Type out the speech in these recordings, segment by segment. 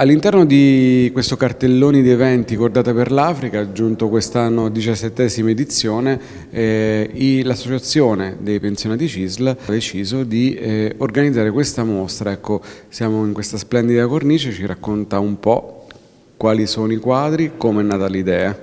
All'interno di questo cartellone di eventi Cordata per l'Africa, giunto quest'anno diciassettesima edizione, eh, l'associazione dei pensionati CISL ha deciso di eh, organizzare questa mostra. Ecco, siamo in questa splendida cornice, ci racconta un po' quali sono i quadri, come è nata l'idea.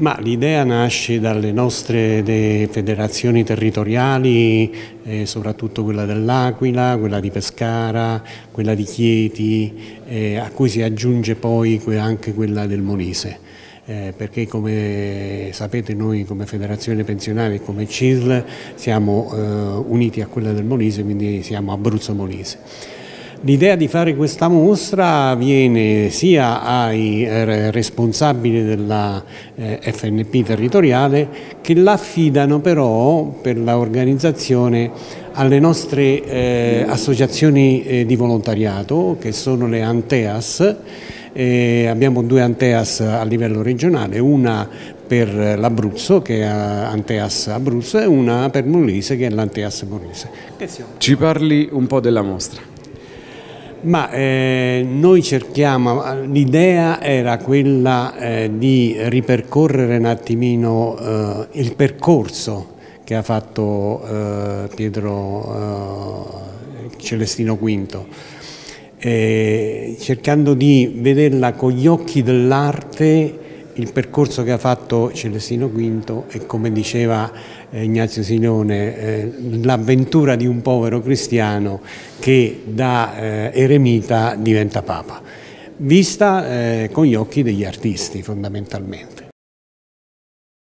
Ma l'idea nasce dalle nostre federazioni territoriali, eh, soprattutto quella dell'Aquila, quella di Pescara, quella di Chieti, eh, a cui si aggiunge poi anche quella del Molise. Eh, perché come sapete noi come federazione pensionale e come CISL siamo eh, uniti a quella del Molise, quindi siamo Abruzzo Molise. L'idea di fare questa mostra viene sia ai eh, responsabili della eh, FNP territoriale che l'affidano però per l'organizzazione alle nostre eh, associazioni di volontariato che sono le Anteas. Abbiamo due Anteas a livello regionale, una per l'Abruzzo che è Anteas Abruzzo e una per Molise che è l'Anteas Molise. Ci parli un po' della mostra. Ma eh, noi cerchiamo, l'idea era quella eh, di ripercorrere un attimino eh, il percorso che ha fatto eh, Pietro eh, Celestino V, cercando di vederla con gli occhi dell'arte il percorso che ha fatto Celestino V e come diceva eh, Ignazio Silone, eh, l'avventura di un povero cristiano che da eh, eremita diventa papa, vista con gli occhi degli artisti fondamentalmente.